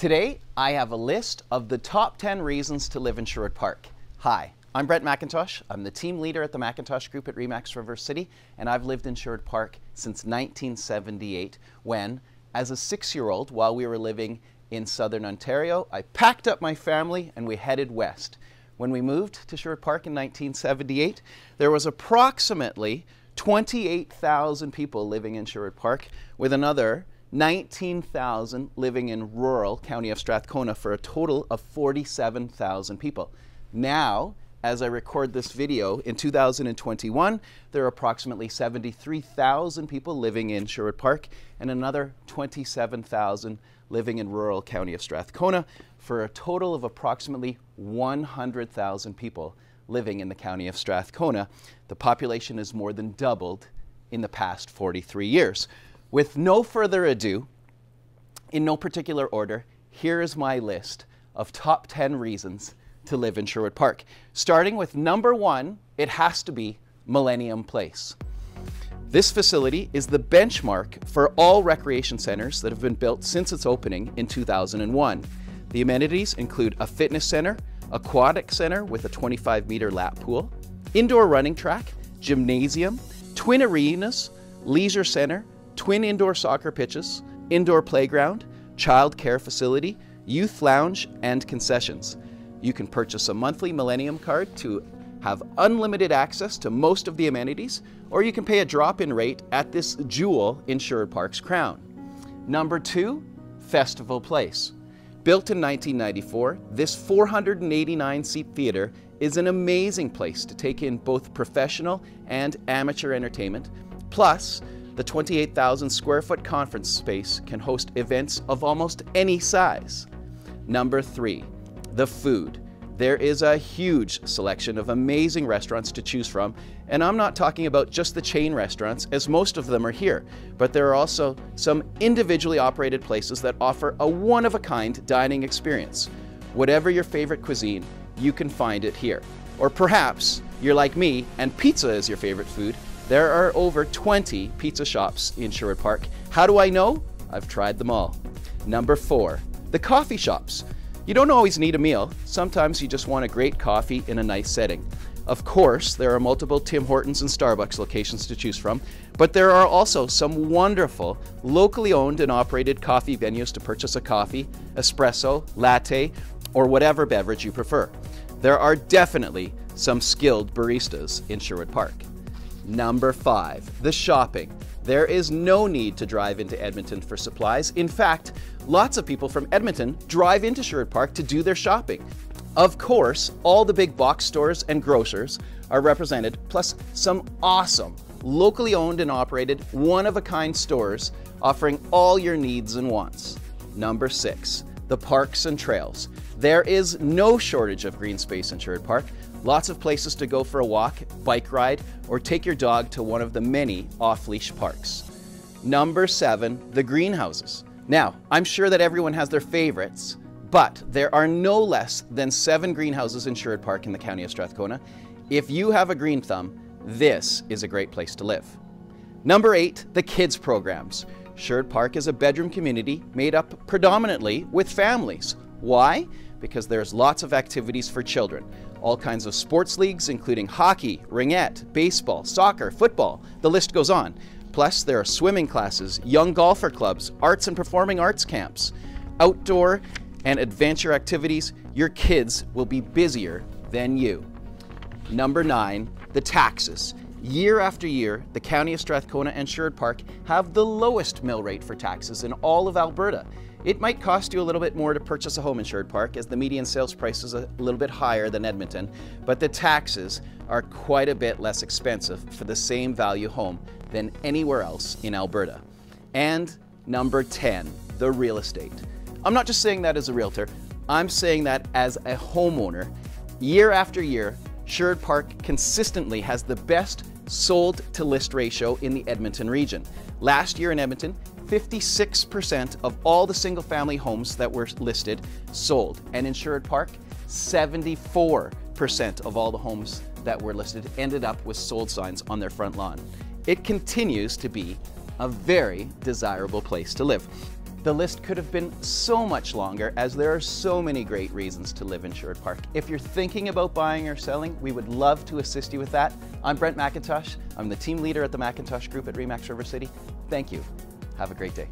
Today, I have a list of the top 10 reasons to live in Sherwood Park. Hi, I'm Brent MacIntosh. I'm the team leader at the MacIntosh Group at Remax River City, and I've lived in Sherwood Park since 1978 when, as a six year old, while we were living in southern Ontario, I packed up my family and we headed west. When we moved to Sherwood Park in 1978, there was approximately 28,000 people living in Sherwood Park, with another 19,000 living in rural County of Strathcona for a total of 47,000 people. Now, as I record this video in 2021, there are approximately 73,000 people living in Sherwood Park and another 27,000 living in rural County of Strathcona for a total of approximately 100,000 people living in the County of Strathcona. The population has more than doubled in the past 43 years. With no further ado, in no particular order, here is my list of top 10 reasons to live in Sherwood Park. Starting with number one, it has to be Millennium Place. This facility is the benchmark for all recreation centers that have been built since its opening in 2001. The amenities include a fitness center, aquatic center with a 25 meter lap pool, indoor running track, gymnasium, twin arenas, leisure center, twin indoor soccer pitches, indoor playground, child care facility, youth lounge, and concessions. You can purchase a monthly Millennium card to have unlimited access to most of the amenities, or you can pay a drop in rate at this jewel in Sherwood Park's crown. Number two, Festival Place. Built in 1994, this 489 seat theater is an amazing place to take in both professional and amateur entertainment. Plus, the 28,000 square foot conference space can host events of almost any size. Number three, the food. There is a huge selection of amazing restaurants to choose from, and I'm not talking about just the chain restaurants, as most of them are here, but there are also some individually operated places that offer a one of a kind dining experience. Whatever your favorite cuisine, you can find it here. Or perhaps you're like me and pizza is your favorite food, there are over 20 pizza shops in Sherwood Park. How do I know? I've tried them all. Number four, the coffee shops. You don't always need a meal. Sometimes you just want a great coffee in a nice setting. Of course, there are multiple Tim Hortons and Starbucks locations to choose from, but there are also some wonderful, locally owned and operated coffee venues to purchase a coffee, espresso, latte, or whatever beverage you prefer. There are definitely some skilled baristas in Sherwood Park. Number five, the shopping. There is no need to drive into Edmonton for supplies. In fact, lots of people from Edmonton drive into Sherwood Park to do their shopping. Of course, all the big box stores and grocers are represented, plus some awesome, locally owned and operated, one of a kind stores offering all your needs and wants. Number six, the parks and trails. There is no shortage of green space in Sherwood Park. Lots of places to go for a walk, bike ride, or take your dog to one of the many off leash parks. Number seven, the greenhouses. Now, I'm sure that everyone has their favorites, but there are no less than seven greenhouses in Sherwood Park in the county of Strathcona. If you have a green thumb, this is a great place to live. Number eight, the kids programs. Sherwood Park is a bedroom community made up predominantly with families. Why? Because there's lots of activities for children all kinds of sports leagues, including hockey, ringette, baseball, soccer, football. The list goes on. Plus, there are swimming classes, young golfer clubs, arts and performing arts camps, outdoor and adventure activities. Your kids will be busier than you. Number nine, the taxes. Year after year, the County of Strathcona and Sherwood Park have the lowest mill rate for taxes in all of Alberta. It might cost you a little bit more to purchase a home in Sherwood Park as the median sales price is a little bit higher than Edmonton, but the taxes are quite a bit less expensive for the same value home than anywhere else in Alberta. And number 10, the real estate. I'm not just saying that as a realtor, I'm saying that as a homeowner. Year after year, Sherwood Park consistently has the best sold to list ratio in the Edmonton region. Last year in Edmonton, 56% of all the single family homes that were listed sold. And in Sherwood Park, 74% of all the homes that were listed ended up with sold signs on their front lawn. It continues to be a very desirable place to live. The list could have been so much longer as there are so many great reasons to live in Sherwood Park. If you're thinking about buying or selling, we would love to assist you with that. I'm Brent MacIntosh. I'm the team leader at the MacIntosh Group at REMAX River City. Thank you. Have a great day.